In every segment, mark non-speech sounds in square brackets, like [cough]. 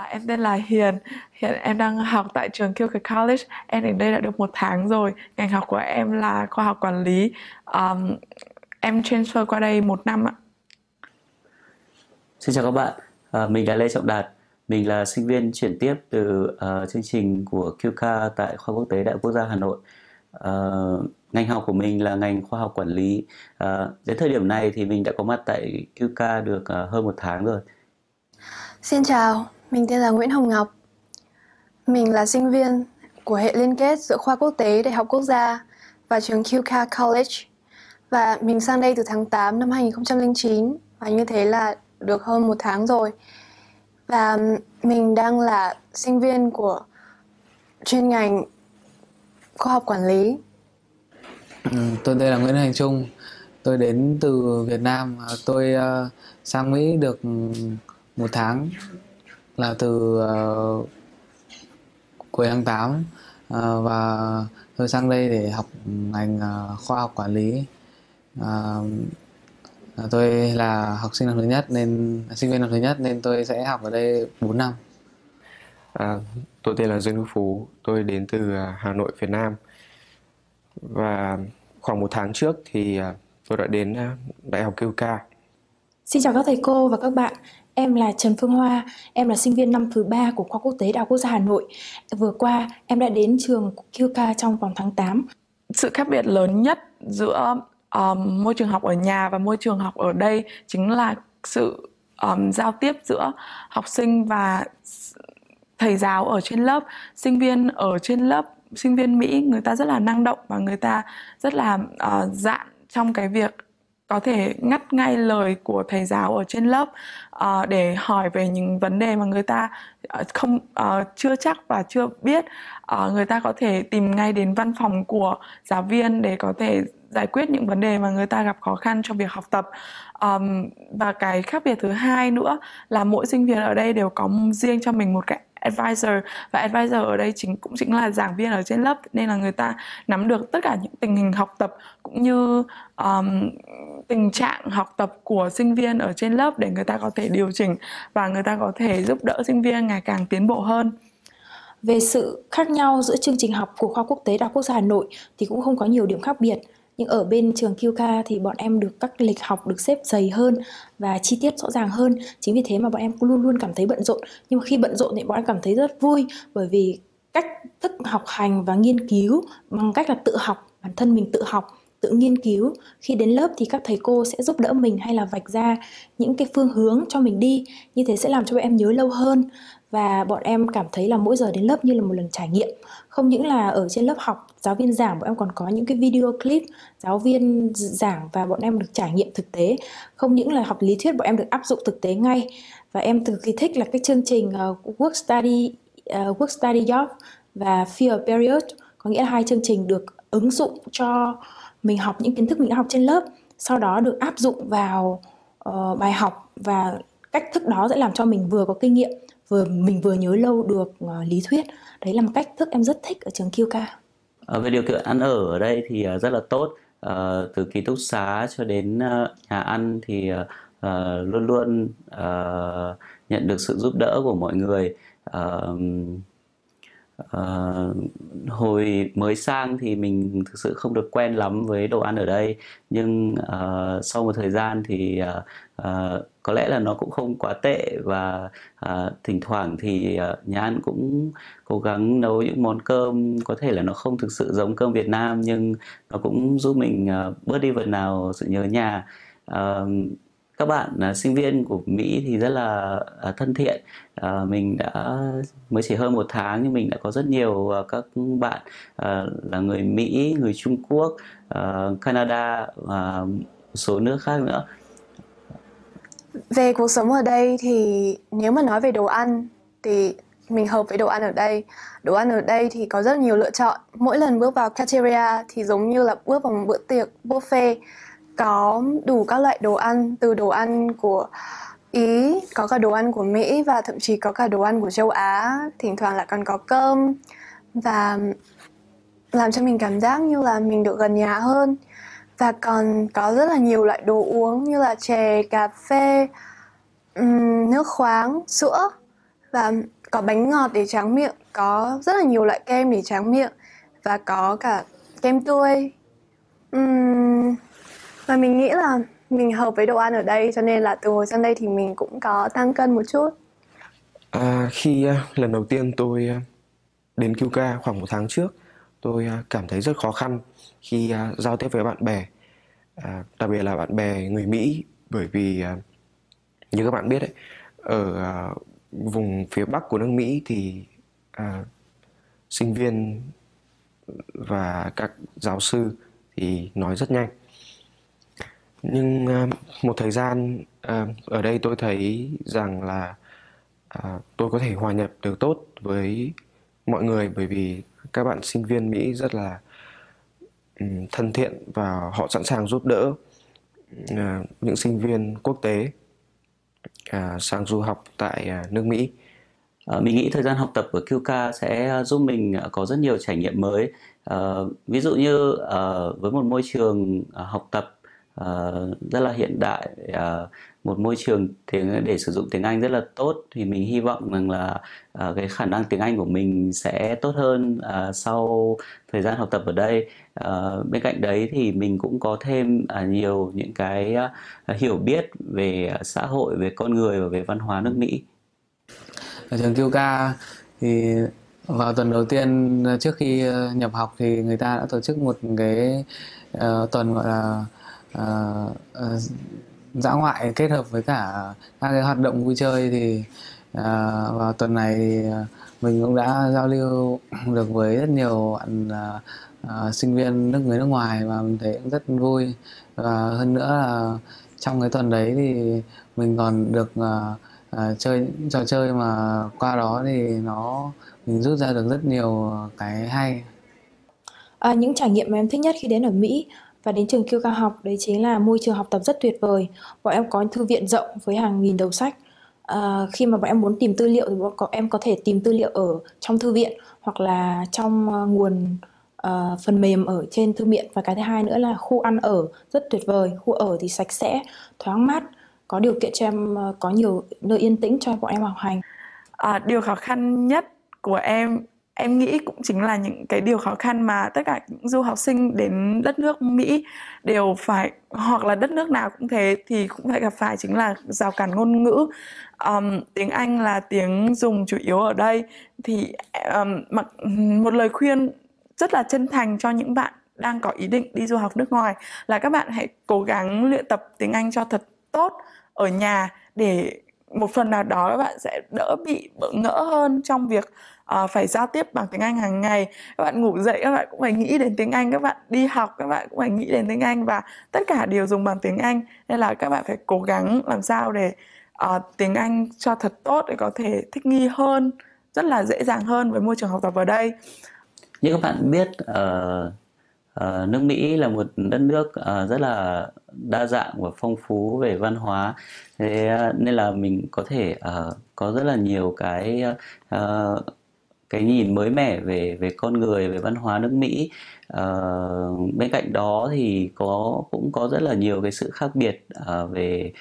À, em tên là Hiền, hiện em đang học tại trường Kilke College. Em đến đây đã được một tháng rồi. Ngành học của em là khoa học quản lý. Um, em transfer qua đây một năm ạ. Xin chào các bạn, à, mình là Lê Trọng Đạt. Mình là sinh viên chuyển tiếp từ uh, chương trình của QK tại khoa quốc tế Đại học Quốc gia Hà Nội. Uh, ngành học của mình là ngành khoa học quản lý. Uh, đến thời điểm này thì mình đã có mặt tại QK được uh, hơn một tháng rồi. Xin chào, mình tên là Nguyễn Hồng Ngọc. Mình là sinh viên của hệ liên kết giữa khoa quốc tế Đại học Quốc gia và trường QK College. Và mình sang đây từ tháng 8 năm 2009 và như thế là được hơn một tháng rồi. Và mình đang là sinh viên của chuyên ngành khoa học quản lý. Ừ, tôi tên là Nguyễn Hành Trung. Tôi đến từ Việt Nam. Tôi uh, sang Mỹ được một tháng là từ uh, cuối tháng 8 uh, ờ, và tôi sang đây để học ngành uh, khoa học quản lý. Uh, tôi là học sinh năm thứ nhất nên sinh viên năm thứ nhất nên tôi sẽ học ở đây 4 năm. À, tôi tên là Dương Đức Phú tôi đến từ Hà Nội Việt Nam. Và khoảng một tháng trước thì tôi đã đến Đại học QK Xin chào các thầy cô và các bạn Em là Trần Phương Hoa, em là sinh viên năm thứ ba của khoa quốc tế Đại học Quốc gia Hà Nội. Vừa qua, em đã đến trường QK trong vòng tháng 8. Sự khác biệt lớn nhất giữa um, môi trường học ở nhà và môi trường học ở đây chính là sự um, giao tiếp giữa học sinh và thầy giáo ở trên lớp. Sinh viên ở trên lớp, sinh viên Mỹ người ta rất là năng động và người ta rất là uh, dạn trong cái việc có thể ngắt ngay lời của thầy giáo ở trên lớp uh, để hỏi về những vấn đề mà người ta uh, không uh, chưa chắc và chưa biết. Uh, người ta có thể tìm ngay đến văn phòng của giáo viên để có thể giải quyết những vấn đề mà người ta gặp khó khăn trong việc học tập. Um, và cái khác biệt thứ hai nữa là mỗi sinh viên ở đây đều có riêng cho mình một cái advisor và advisor ở đây chính cũng chính là giảng viên ở trên lớp nên là người ta nắm được tất cả những tình hình học tập cũng như um, tình trạng học tập của sinh viên ở trên lớp để người ta có thể điều chỉnh và người ta có thể giúp đỡ sinh viên ngày càng tiến bộ hơn. Về sự khác nhau giữa chương trình học của khoa quốc tế Đại Quốc gia Hà Nội thì cũng không có nhiều điểm khác biệt. Nhưng ở bên trường QK thì bọn em được các lịch học được xếp dày hơn và chi tiết rõ ràng hơn. Chính vì thế mà bọn em luôn luôn cảm thấy bận rộn. Nhưng mà khi bận rộn thì bọn em cảm thấy rất vui bởi vì cách thức học hành và nghiên cứu bằng cách là tự học, bản thân mình tự học tự nghiên cứu. Khi đến lớp thì các thầy cô sẽ giúp đỡ mình hay là vạch ra những cái phương hướng cho mình đi. Như thế sẽ làm cho bọn em nhớ lâu hơn. Và bọn em cảm thấy là mỗi giờ đến lớp như là một lần trải nghiệm. Không những là ở trên lớp học giáo viên giảng bọn em còn có những cái video clip giáo viên giảng và bọn em được trải nghiệm thực tế. Không những là học lý thuyết bọn em được áp dụng thực tế ngay. Và em cực kỳ thích là cái chương trình uh, work study uh, work study job và fear period. Có nghĩa là hai chương trình được ứng dụng cho mình học những kiến thức mình đã học trên lớp sau đó được áp dụng vào uh, bài học và cách thức đó sẽ làm cho mình vừa có kinh nghiệm vừa mình vừa nhớ lâu được uh, lý thuyết. Đấy là một cách thức em rất thích ở trường QK à, về điều kiện ăn ở ở đây thì uh, rất là tốt. Uh, từ ký túc xá cho đến uh, nhà ăn thì uh, luôn luôn uh, nhận được sự giúp đỡ của mọi người. Uh, Uh, hồi mới sang thì mình thực sự không được quen lắm với đồ ăn ở đây. Nhưng uh, sau một thời gian thì uh, uh, có lẽ là nó cũng không quá tệ và uh, thỉnh thoảng thì uh, nhà ăn cũng cố gắng nấu những món cơm. Có thể là nó không thực sự giống cơm Việt Nam nhưng nó cũng giúp mình uh, bớt đi phần nào sự nhớ nhà. Uh, các bạn uh, sinh viên của Mỹ thì rất là uh, thân thiện. Uh, mình đã mới chỉ hơn một tháng nhưng mình đã có rất nhiều uh, các bạn uh, là người Mỹ người Trung Quốc uh, Canada và một số nước khác nữa. Về cuộc sống ở đây thì nếu mà nói về đồ ăn thì mình hợp với đồ ăn ở đây. Đồ ăn ở đây thì có rất nhiều lựa chọn. Mỗi lần bước vào cafeteria thì giống như là bước vào một bữa tiệc buffet có đủ các loại đồ ăn từ đồ ăn của Ý, có cả đồ ăn của Mỹ và thậm chí có cả đồ ăn của châu Á, thỉnh thoảng lại còn có cơm và làm cho mình cảm giác như là mình được gần nhà hơn. Và còn có rất là nhiều loại đồ uống như là chè, cà phê, nước khoáng, sữa và có bánh ngọt để tráng miệng, có rất là nhiều loại kem để tráng miệng và có cả kem tươi. Uhm, và mình nghĩ là mình hợp với đồ ăn ở đây cho nên là từ hồi sang đây thì mình cũng có tăng cân một chút. À, khi uh, lần đầu tiên tôi uh, đến QK khoảng một tháng trước, tôi uh, cảm thấy rất khó khăn khi uh, giao tiếp với bạn bè, uh, đặc biệt là bạn bè người Mỹ bởi vì uh, như các bạn biết đấy, ở uh, vùng phía bắc của nước Mỹ thì uh, sinh viên và các giáo sư thì nói rất nhanh nhưng à, một thời gian à, ở đây tôi thấy rằng là à, tôi có thể hòa nhập được tốt với mọi người bởi vì các bạn sinh viên Mỹ rất là thân thiện và họ sẵn sàng giúp đỡ những sinh viên quốc tế sang du học tại nước Mỹ. Ờ, mình nghĩ thời gian học tập ở QK sẽ giúp mình có rất nhiều trải nghiệm mới. Ờ, ví dụ như ờ, với một môi trường học tập uh, rất là hiện đại uh, một môi trường tiếng để sử dụng tiếng Anh rất là tốt. Thì mình hy vọng rằng là uh, cái khả năng tiếng Anh của mình sẽ tốt hơn uh, sau thời gian học tập ở đây. Uh, bên cạnh đấy thì mình cũng có thêm uh, nhiều những cái uh, hiểu biết về xã hội về con người và về văn hóa nước Mỹ. Ở trường QK thì vào tuần đầu tiên trước khi nhập học thì người ta đã tổ chức một cái uh, tuần gọi là uh, uh, dã ngoại kết hợp với cả các cái hoạt động vui chơi thì uh, vào tuần này thì mình cũng đã giao lưu [clears throat] được với rất nhiều bạn uh, uh, sinh viên nước người nước ngoài và mình thấy cũng rất vui. Và hơn nữa là trong cái tuần đấy thì mình còn được uh, uh, chơi những trò chơi mà qua đó thì nó mình rút ra được rất nhiều cái hay. À, những trải nghiệm mà em thích nhất khi đến ở Mỹ và đến trường kêu cao học đấy chính là môi trường học tập rất tuyệt vời. Bọn em có thư viện rộng với hàng nghìn đầu sách. À, khi mà bọn em muốn tìm tư liệu thì bọn em có thể tìm tư liệu ở trong thư viện hoặc là trong ờ, nguồn uh, phần mềm ở trên thư viện và cái thứ hai nữa là khu ăn ở rất tuyệt vời. Khu ở thì sạch sẽ thoáng mát có điều kiện cho em uh, có nhiều nơi yên tĩnh cho bọn em học hành. À, điều khó khăn nhất của em em nghĩ cũng chính là những cái điều khó khăn mà tất cả những du học sinh đến đất nước Mỹ đều phải hoặc là đất nước nào cũng thế thì cũng phải gặp phải chính là rào cản ngôn ngữ. Um, tiếng Anh là tiếng dùng chủ yếu ở đây. Thì um, mặc một lời khuyên rất là chân thành cho những bạn đang có ý định đi du học nước ngoài là các bạn hãy cố gắng luyện tập tiếng Anh cho thật tốt ở nhà để một phần nào đó các bạn sẽ đỡ bị bỡ ngỡ hơn trong việc uh, phải giao tiếp bằng tiếng Anh hàng ngày. Các bạn ngủ dậy các bạn cũng phải nghĩ đến tiếng Anh các bạn đi học các bạn cũng phải nghĩ đến tiếng Anh và tất cả đều dùng bằng tiếng Anh. Nên là các bạn phải cố gắng làm sao để uh, tiếng Anh cho thật tốt để có thể thích nghi hơn rất là dễ dàng hơn với môi trường học tập ở đây. Như các bạn biết uh, uh, nước Mỹ là một đất nước uh, rất là đa dạng và phong phú về văn hóa. Thế uh, nên là mình có thể uh, có rất là nhiều cái uh, cái nhìn mới mẻ về về con người về văn hóa nước Mỹ. Uh, bên cạnh đó thì có cũng có rất là nhiều cái sự khác biệt uh, về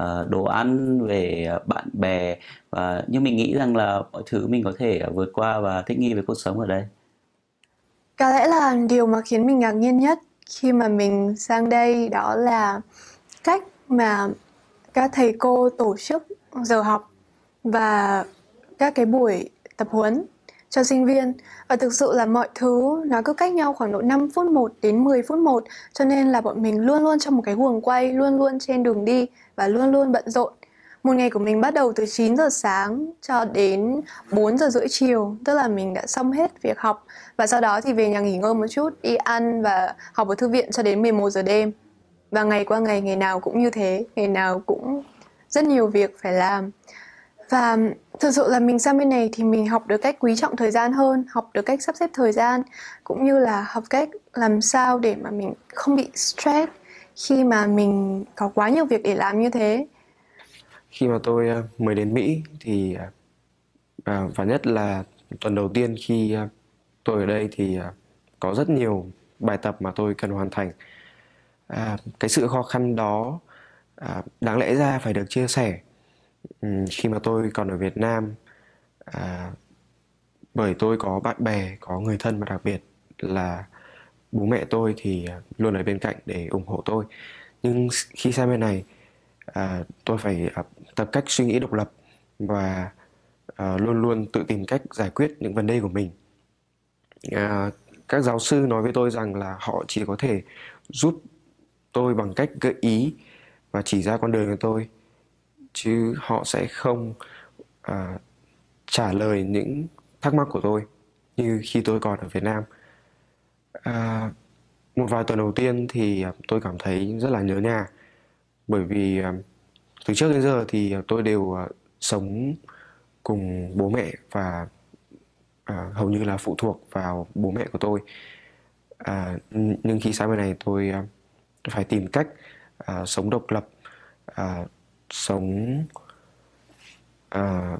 uh, đồ ăn về bạn bè. Và nhưng mình nghĩ rằng là mọi thứ mình có thể vượt qua và thích nghi với cuộc sống ở đây có lẽ là điều mà khiến mình ngạc nhiên nhất khi mà mình sang đây đó là cách mà các thầy cô tổ chức giờ học và các cái buổi tập huấn cho sinh viên. Và thực sự là mọi thứ nó cứ cách nhau khoảng độ 5 phút 1 đến 10 phút 1 cho nên là bọn mình luôn luôn trong một cái guồng quay, luôn luôn trên đường đi và luôn luôn bận rộn một ngày của mình bắt đầu từ 9 giờ sáng cho đến 4 giờ rưỡi chiều, tức là mình đã xong hết việc học. Và sau đó thì về nhà nghỉ ngơi một chút, đi ăn và học ở thư viện cho đến 11 giờ đêm. Và ngày qua ngày ngày nào cũng như thế, ngày nào cũng rất nhiều việc phải làm. Và thực sự là mình sang bên này thì mình học được cách quý trọng thời gian hơn, học được cách sắp xếp thời gian, cũng như là học cách làm sao để mà mình không bị stress khi mà mình có quá nhiều việc để làm như thế khi mà tôi à, mới đến Mỹ thì à, à, và nhất là tuần đầu tiên khi tôi ở đây thì có rất nhiều bài tập mà tôi cần hoàn thành. À, cái sự khó khăn đó à, đáng lẽ ra phải được chia sẻ. Ừ, khi mà tôi còn ở Việt Nam à, bởi tôi có bạn bè có người thân và đặc biệt là bố mẹ tôi thì luôn ở bên cạnh để ủng hộ tôi. Nhưng khi sang bên này à, tôi phải à, tập cách suy nghĩ độc lập và à, luôn luôn tự tìm cách giải quyết những vấn đề của mình. À, các giáo sư nói với tôi rằng là họ chỉ có thể giúp tôi bằng cách gợi ý và chỉ ra con đường của tôi chứ họ sẽ không à, trả lời những thắc mắc của tôi như khi tôi còn ở Việt Nam. À, một vài tuần đầu tiên thì à, tôi cảm thấy rất là nhớ nhà bởi vì à, từ trước đến giờ thì tôi đều à, sống cùng bố mẹ và à, hầu như là phụ thuộc vào bố mẹ của tôi. À, nhưng khi sang bên này tôi à, phải tìm cách à, sống độc lập à, sống à,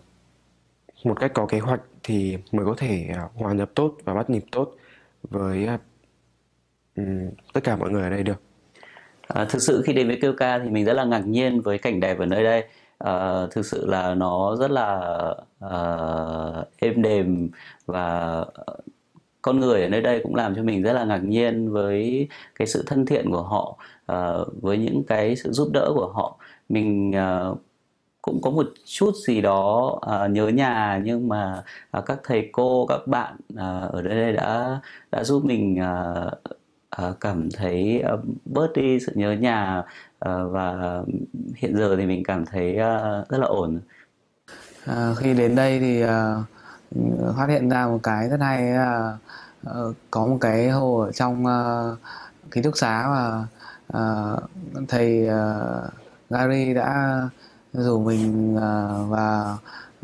một cách có kế hoạch thì mới có thể à, hòa nhập tốt và bắt nhịp tốt với à, tất cả mọi người ở đây được à, thực sự khi đến với kêu ca thì mình rất là ngạc nhiên với cảnh đẹp ở nơi đây. À, thực sự là nó rất là uh, êm đềm và con người ở nơi đây cũng làm cho mình rất là ngạc nhiên với cái sự thân thiện của họ uh, với những cái sự giúp đỡ của họ. Mình uh, cũng có một chút gì đó uh, nhớ nhà nhưng mà uh, các thầy cô các bạn uh, ở đây đã đã giúp mình uh, Ờ, cảm thấy ờ, bớt đi sự nhớ nhà ờ, và hiện giờ thì mình cảm thấy rất là ổn. À, khi đến đây thì uh, phát hiện ra một cái rất hay là uh, có một cái hồ ở trong uh, ký túc xá và uh, thầy uh, Gary đã rủ mình uh, và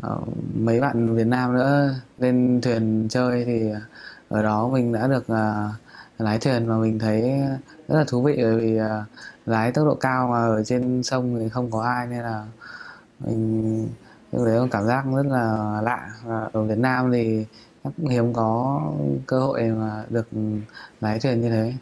uh, mấy bạn Việt Nam nữa lên thuyền chơi thì ở đó mình đã được uh, lái thuyền mà mình thấy rất là thú vị bởi vì uh, lái tốc độ cao mà ở trên sông thì không có ai nên là mình lúc đấy cảm giác rất là lạ và ở Việt Nam thì cũng hiếm có cơ hội mà được lái thuyền như thế